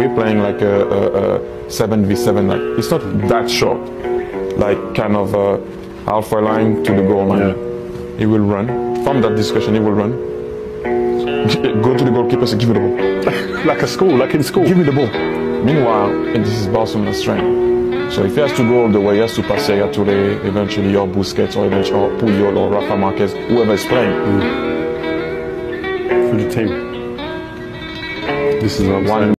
we're playing like a, a, a 7v7. Like it's not that short. Like kind of a halfway line to the goal line. Yeah. He will run. From that discussion, he will run. Go to the goalkeeper, and give me the ball. Like a school, like in school. Give me the ball. Meanwhile, and this is Barcelona's strength. So if he has to go all the way, he has to pass Yaya Touré, eventually, or Busquets, or eventually, or Puyol, or Rafa Marquez, whoever is playing. Mm. for the team. This is what One.